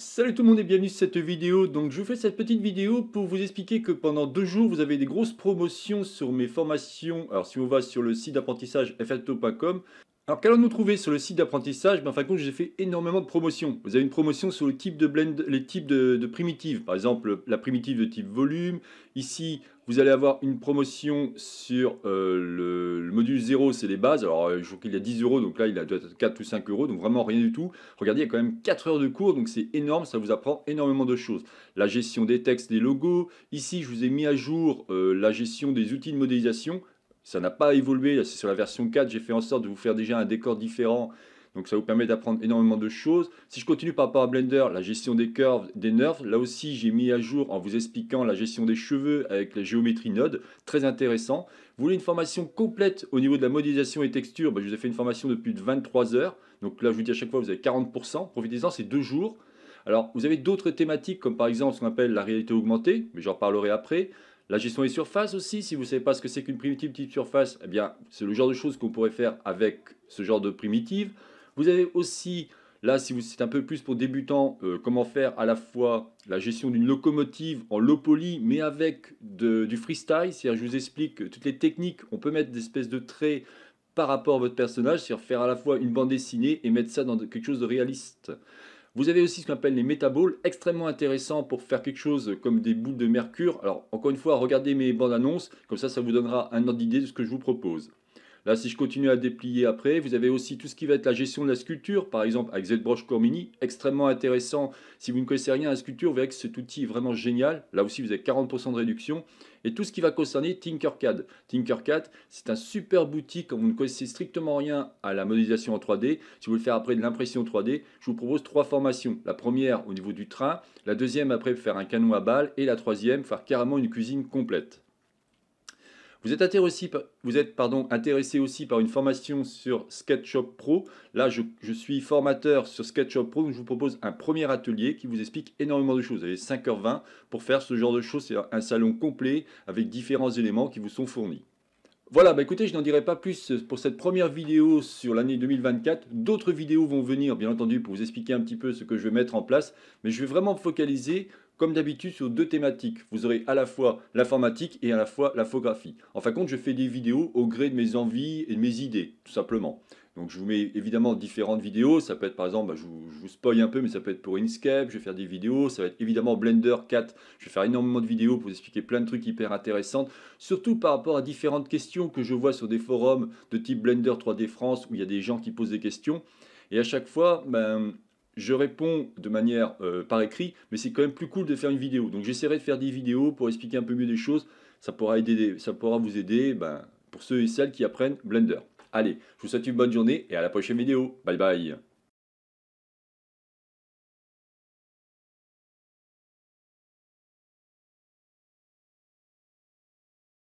Salut tout le monde et bienvenue sur cette vidéo. Donc je vous fais cette petite vidéo pour vous expliquer que pendant deux jours vous avez des grosses promotions sur mes formations. Alors si on va sur le site d'apprentissage fto.com, alors qu'allons-nous trouver sur le site d'apprentissage? Ben, En fin de compte j'ai fait énormément de promotions. Vous avez une promotion sur le type de blend, les types de, primitives. Par exemple la primitive de type volume. Ici vous allez avoir une promotion sur euh, le, module 0, c'est les bases. Alors, euh, je crois qu'il y a 10 euros, donc là, il a doit être 4 ou 5 euros, donc vraiment rien du tout. Regardez, il y a quand même 4 heures de cours, donc c'est énorme, ça vous apprend énormément de choses. La gestion des textes, des logos. Ici, je vous ai mis à jour euh, la gestion des outils de modélisation. Ça n'a pas évolué, c'est sur la version 4, j'ai fait en sorte de vous faire déjà un décor différent donc ça vous permet d'apprendre énormément de choses. Si je continue par rapport à Blender, la gestion des curves, des nerfs, là aussi j'ai mis à jour en vous expliquant la gestion des cheveux avec la géométrie node, très intéressant. Vous voulez une formation complète au niveau de la modélisation et texture, ben, je vous ai fait une formation de plus de 23 heures. Donc là je vous dis à chaque fois vous avez 40%, profitez-en, c'est deux jours. Alors vous avez d'autres thématiques comme par exemple ce qu'on appelle la réalité augmentée, mais j'en reparlerai après. La gestion des surfaces aussi, si vous ne savez pas ce que c'est qu'une primitive type surface, eh c'est le genre de choses qu'on pourrait faire avec ce genre de primitive. Vous avez aussi, là, si c'est un peu plus pour débutants, euh, comment faire à la fois la gestion d'une locomotive en low poly, mais avec du freestyle. C'est-à-dire, je vous explique toutes les techniques. On peut mettre des espèces de traits par rapport à votre personnage, c'est-à-dire faire à la fois une bande dessinée et mettre ça dans quelque chose de réaliste. Vous avez aussi ce qu'on appelle les métaballs, extrêmement intéressant pour faire quelque chose comme des boules de mercure. Alors, encore une fois, regardez mes bandes annonces, comme ça, ça vous donnera un ordre d'idée de ce que je vous propose. Là, si je continue à déplier après, vous avez aussi tout ce qui va être la gestion de la sculpture, par exemple avec ZBrush Core Mini, extrêmement intéressant. Si vous ne connaissez rien à la sculpture, vous verrez que cet outil est vraiment génial. Là aussi, vous avez 40% de réduction. Et tout ce qui va concerner Tinkercad. Tinkercad, c'est un super outil quand vous ne connaissez strictement rien à la modélisation en 3D. Si vous voulez faire après de l'impression 3D, je vous propose trois formations. La première au niveau du train, la deuxième après faire un canon à balles et la troisième faire carrément une cuisine complète. Vous êtes, intéressé, vous êtes pardon, intéressé aussi par une formation sur SketchUp Pro. Là, je, suis formateur sur SketchUp Pro, donc je vous propose un premier atelier qui vous explique énormément de choses. Vous avez 5h20 pour faire ce genre de choses. C'est un salon complet avec différents éléments qui vous sont fournis. Voilà, bah écoutez, je n'en dirai pas plus pour cette première vidéo sur l'année 2024. D'autres vidéos vont venir, bien entendu, pour vous expliquer un petit peu ce que je vais mettre en place. Mais je vais vraiment me focaliser comme d'habitude sur deux thématiques. Vous aurez à la fois l'informatique et à la fois la photographie. En fin de compte, je fais des vidéos au gré de mes envies et de mes idées, tout simplement. Donc je vous mets évidemment différentes vidéos. Ça peut être par exemple, bah, je, vous, je, spoil un peu, mais ça peut être pour Inkscape, je vais faire des vidéos. Ça va être évidemment Blender 4. Je vais faire énormément de vidéos pour vous expliquer plein de trucs hyper intéressants. Surtout par rapport à différentes questions que je vois sur des forums de type Blender 3D France où il y a des gens qui posent des questions. Et à chaque fois, ben, je réponds de manière euh, par écrit, mais c'est quand même plus cool de faire une vidéo. Donc j'essaierai de faire des vidéos pour expliquer un peu mieux des choses. Ça pourra, vous aider ben, pour ceux et celles qui apprennent Blender. Allez, je vous souhaite une bonne journée et à la prochaine vidéo. Bye bye